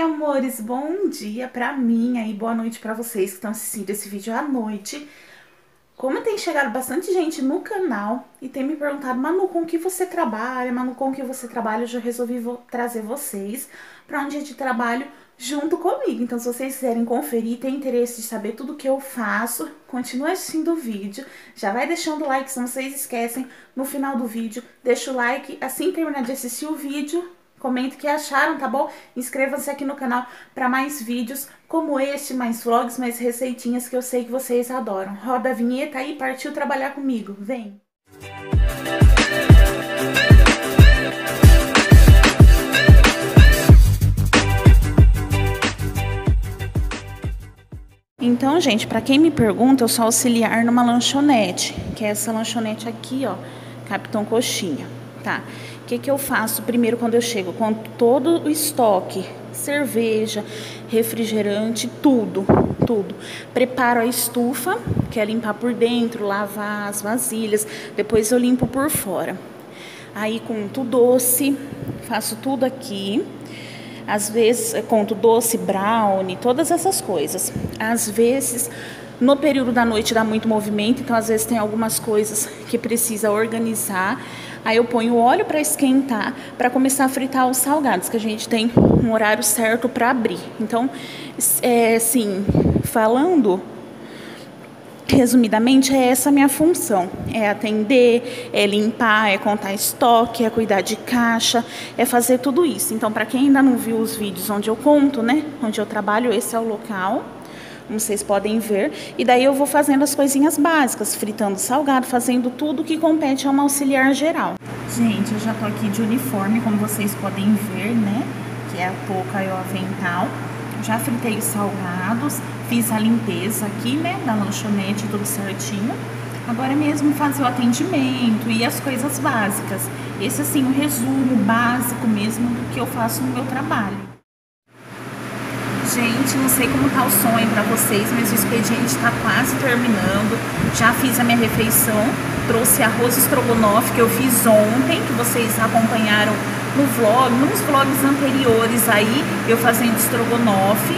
amores, bom dia pra mim aí, boa noite pra vocês que estão assistindo esse vídeo à noite. Como tem chegado bastante gente no canal e tem me perguntado, Manu, com que você trabalha? Manu, com que você trabalha? Eu já resolvi trazer vocês pra um dia de trabalho junto comigo. Então, se vocês quiserem conferir, tem interesse de saber tudo que eu faço, continue assistindo o vídeo. Já vai deixando o like, se não vocês esquecem, no final do vídeo, deixa o like. Assim terminar de assistir o vídeo, Comente o que acharam, tá bom? Inscreva-se aqui no canal para mais vídeos como este, mais vlogs, mais receitinhas que eu sei que vocês adoram. Roda a vinheta aí, partiu trabalhar comigo. Vem! Então, gente, para quem me pergunta, eu sou auxiliar numa lanchonete, que é essa lanchonete aqui, ó, Capitão Coxinha, tá? Que, que eu faço primeiro quando eu chego? Com todo o estoque, cerveja, refrigerante, tudo, tudo. Preparo a estufa, que é limpar por dentro, lavar as vasilhas, depois eu limpo por fora. Aí conto doce, faço tudo aqui. Às vezes conto doce, brownie, todas essas coisas. Às vezes no período da noite dá muito movimento, então às vezes tem algumas coisas que precisa organizar. Aí eu ponho o óleo para esquentar, para começar a fritar os salgados, que a gente tem um horário certo para abrir. Então, é, assim, falando resumidamente, é essa minha função: é atender, é limpar, é contar estoque, é cuidar de caixa, é fazer tudo isso. Então, para quem ainda não viu os vídeos onde eu conto, né, onde eu trabalho, esse é o local como vocês podem ver. E daí eu vou fazendo as coisinhas básicas, fritando salgado, fazendo tudo que compete a uma auxiliar geral. Gente, eu já tô aqui de uniforme, como vocês podem ver, né? Que é a touca e o avental. Já fritei os salgados, fiz a limpeza aqui, né, da lanchonete, tudo certinho. Agora é mesmo fazer o atendimento e as coisas básicas. Esse, assim, o resumo básico mesmo do que eu faço no meu trabalho. Gente, não sei como tá o sonho para vocês, mas o expediente está quase terminando. Já fiz a minha refeição, trouxe arroz estrogonofe que eu fiz ontem, que vocês acompanharam no vlog, nos vlogs anteriores aí, eu fazendo estrogonofe.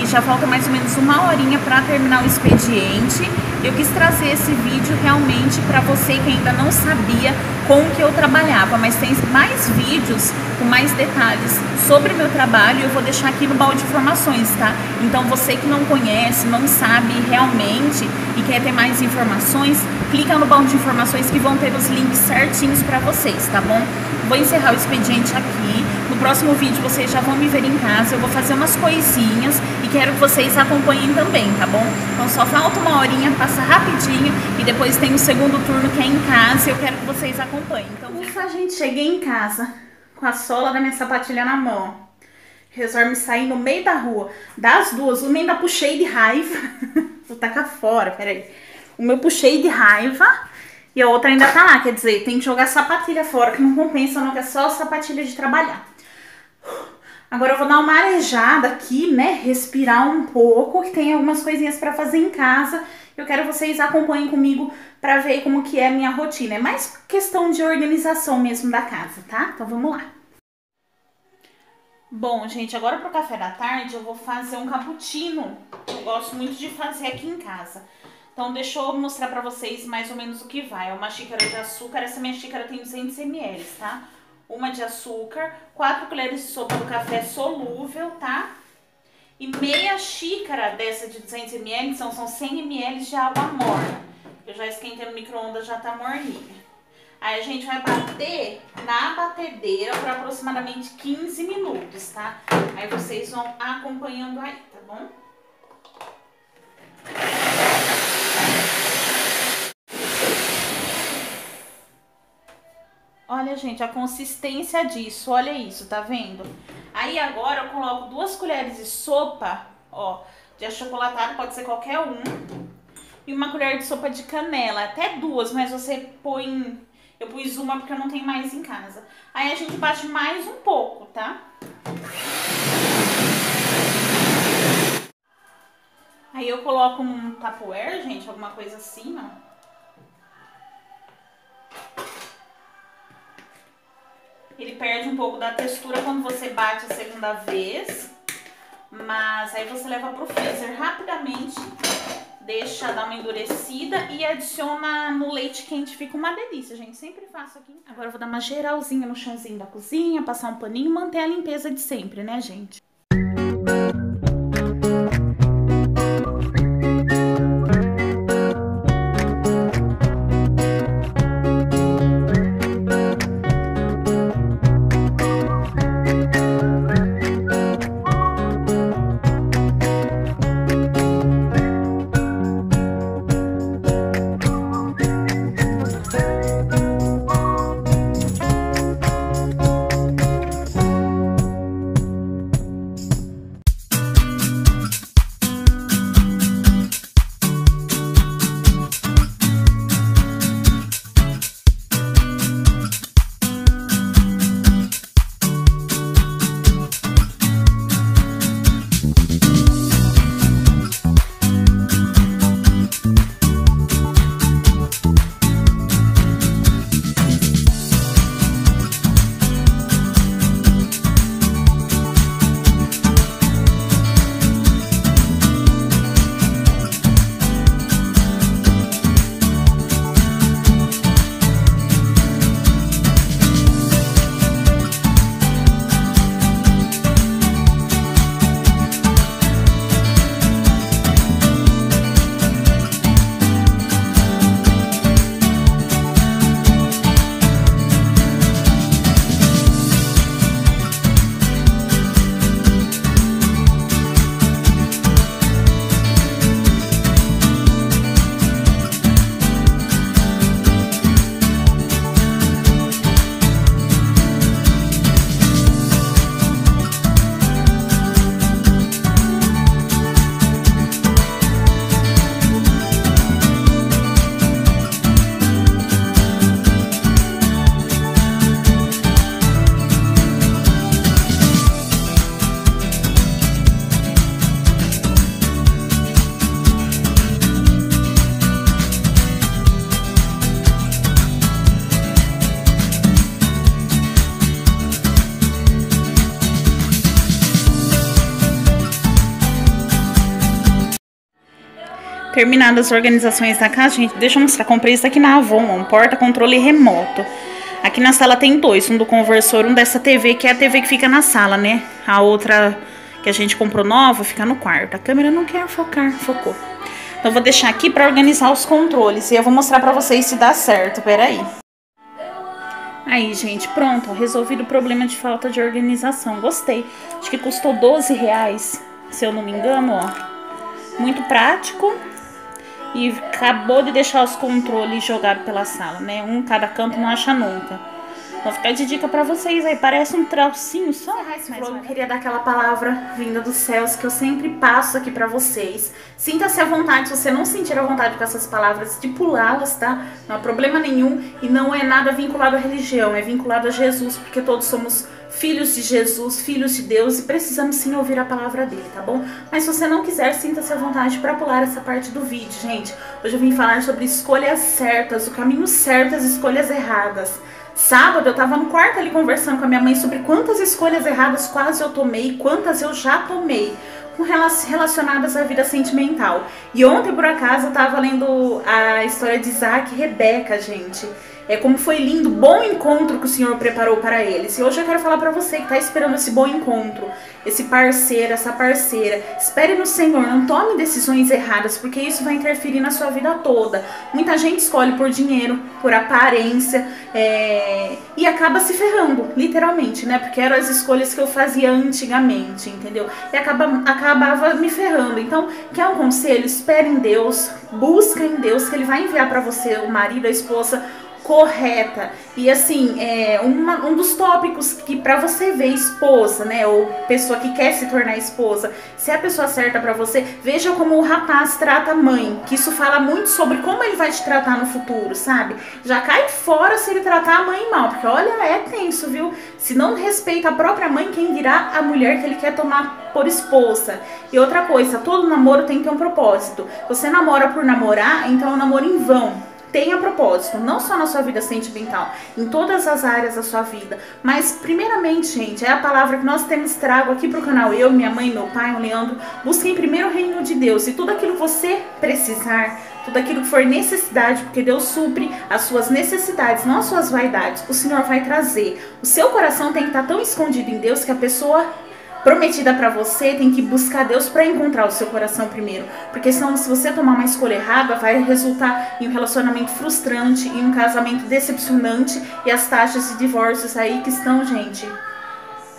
E já falta mais ou menos uma horinha para terminar o expediente. Eu quis trazer esse vídeo realmente para você que ainda não sabia com que eu trabalhava, mas tem mais vídeos com mais detalhes sobre meu trabalho eu vou deixar aqui no balde de informações, tá? Então você que não conhece, não sabe realmente e quer ter mais informações, clica no balde de informações que vão ter os links certinhos para vocês, tá bom? Vou encerrar o expediente aqui. No próximo vídeo vocês já vão me ver em casa, eu vou fazer umas coisinhas e quero que vocês acompanhem também, tá bom? Então só falta uma horinha, passa rapidinho e depois tem o segundo turno que é em casa e eu quero que vocês acompanhem acompanhe. Então, Ufa, gente, cheguei em casa com a sola da minha sapatilha na mão. Resolve sair no meio da rua. Das duas, uma ainda puxei de raiva. Vou tacar fora, peraí. Uma eu puxei de raiva e a outra ainda tá lá. Quer dizer, tem que jogar sapatilha fora, que não compensa, não, que é só sapatilha de trabalhar. Agora eu vou dar uma arejada aqui, né? Respirar um pouco, que tem algumas coisinhas para fazer em casa eu quero vocês acompanhem comigo para ver como que é a minha rotina. É mais questão de organização mesmo da casa, tá? Então vamos lá. Bom, gente, agora pro café da tarde eu vou fazer um cappuccino. Eu gosto muito de fazer aqui em casa. Então deixa eu mostrar pra vocês mais ou menos o que vai. É uma xícara de açúcar, essa minha xícara tem 200 ml, tá? Uma de açúcar, 4 colheres de sopa do café solúvel, tá? E meia xícara dessa de 200 ml, são, são 100 ml de água morna. Eu já esquentei no micro-ondas, já tá morninha. Aí a gente vai bater na batedeira por aproximadamente 15 minutos, tá? Aí vocês vão acompanhando aí, tá bom? Olha, gente, a consistência disso, olha isso, tá vendo? Aí agora eu coloco duas colheres de sopa, ó, de achocolatado, pode ser qualquer um. E uma colher de sopa de canela, até duas, mas você põe... Eu pus uma porque eu não tenho mais em casa. Aí a gente bate mais um pouco, tá? Aí eu coloco um tapoer, gente, alguma coisa assim, ó. Ele perde um pouco da textura quando você bate a segunda vez. Mas aí você leva pro freezer rapidamente, deixa dar uma endurecida e adiciona no leite quente, fica uma delícia, gente. Sempre faço aqui. Agora eu vou dar uma geralzinha no chãozinho da cozinha, passar um paninho e manter a limpeza de sempre, né, gente? Terminadas as organizações da casa, gente, deixa eu mostrar. Comprei isso aqui na Avon, um porta-controle remoto. Aqui na sala tem dois, um do conversor, um dessa TV, que é a TV que fica na sala, né? A outra que a gente comprou nova fica no quarto. A câmera não quer focar, focou. Então, vou deixar aqui para organizar os controles e eu vou mostrar para vocês se dá certo. Peraí. Aí, gente, pronto. Resolvido o problema de falta de organização. Gostei. Acho que custou 12 reais, se eu não me engano, ó. Muito prático e acabou de deixar os controles jogados pela sala, né? Um cada canto não acha nunca. Vou ficar de dica para vocês aí, parece um trocinho só. Mas eu queria dar aquela palavra vinda dos céus que eu sempre passo aqui para vocês. Sinta-se à vontade, se você não sentir à vontade com essas palavras, de pulá-las, tá? Não há problema nenhum e não é nada vinculado à religião, é vinculado a Jesus, porque todos somos filhos de Jesus, filhos de Deus e precisamos sim ouvir a palavra dele, tá bom? Mas se você não quiser, sinta-se à vontade para pular essa parte do vídeo, gente. Hoje eu vim falar sobre escolhas certas, o caminho certo, as escolhas erradas. Sábado eu tava no quarto ali conversando com a minha mãe sobre quantas escolhas erradas quase eu tomei, quantas eu já tomei relacionadas à vida sentimental. E ontem, por acaso, eu tava lendo a história de Isaac e Rebeca, gente é, como foi lindo, bom encontro que o Senhor preparou para eles. E hoje eu quero falar para você que está esperando esse bom encontro, esse parceiro, essa parceira. Espere no Senhor, não tome decisões erradas, porque isso vai interferir na sua vida toda. Muita gente escolhe por dinheiro, por aparência, é, e acaba se ferrando, literalmente, né? Porque eram as escolhas que eu fazia antigamente, entendeu? E acaba, acabava me ferrando. Então, quer um conselho? Espere em Deus, busca em Deus, que Ele vai enviar para você, o marido, a esposa, correta. E assim, é uma, um dos tópicos que para você ver esposa, né, ou pessoa que quer se tornar esposa, se é a pessoa certa para você, veja como o rapaz trata a mãe, que isso fala muito sobre como ele vai te tratar no futuro, sabe? Já cai fora se ele tratar a mãe mal, porque olha, é tenso, viu? Se não respeita a própria mãe, quem dirá a mulher que ele quer tomar por esposa? E outra coisa, todo namoro tem que ter um propósito. Você namora por namorar, então é um namoro em vão tenha propósito, não só na sua vida sentimental, em todas as áreas da sua vida. Mas, primeiramente, gente, é a palavra que nós temos trago aqui pro canal. Eu, minha mãe, meu pai, o Leandro, busquem primeiro o reino de Deus e tudo aquilo que você precisar, tudo aquilo que for necessidade, porque Deus supre as suas necessidades, não as suas vaidades. O Senhor vai trazer. O seu coração tem que estar tão escondido em Deus que a pessoa prometida para você, tem que buscar Deus para encontrar o seu coração primeiro. Porque senão, se você tomar uma escolha errada, vai resultar em um relacionamento frustrante, em um casamento decepcionante e as taxas de divórcios aí que estão, gente,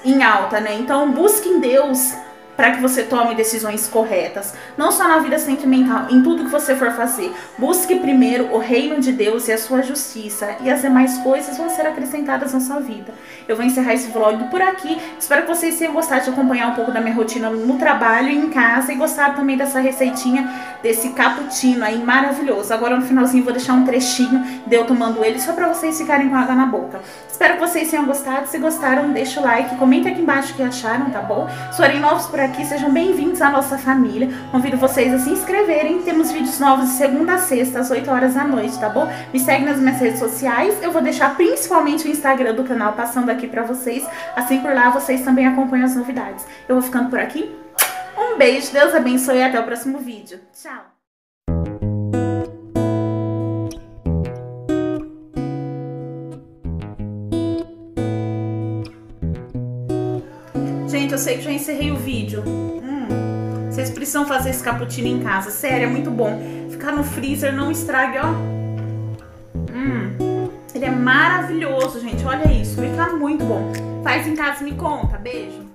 em alta, né? Então, busque em Deus para que você tome decisões corretas, não só na vida sentimental, em tudo que você for fazer. Busque primeiro o reino de Deus e a sua justiça, e as demais coisas vão ser acrescentadas na sua vida. Eu vou encerrar esse vlog por aqui. Espero que vocês tenham gostado de acompanhar um pouco da minha rotina no trabalho e em casa e gostado também dessa receitinha desse cappuccino aí maravilhoso. Agora no finalzinho vou deixar um trechinho de eu tomando ele só para vocês ficarem com água na boca. Espero que vocês tenham gostado. Se gostaram, deixa o like, comenta aqui embaixo o que acharam, tá bom? Se forem novos por aqui, sejam bem-vindos à nossa família. Convido vocês a se inscreverem. Temos vídeos novos de segunda a sexta, às 8 horas da noite, tá bom? Me segue nas minhas redes sociais. Eu vou deixar principalmente o Instagram do canal passando aqui pra vocês. Assim por lá vocês também acompanham as novidades. Eu vou ficando por aqui. Um beijo, Deus abençoe e até o próximo vídeo. Tchau! Gente, eu sei que já encerrei o vídeo. Hum, vocês precisam fazer esse cappuccino em casa. Sério, é muito bom. Ficar no freezer, não estrague, ó. Hum, ele é maravilhoso, gente. Olha isso. Fica muito bom. Faz em casa, me conta. Beijo.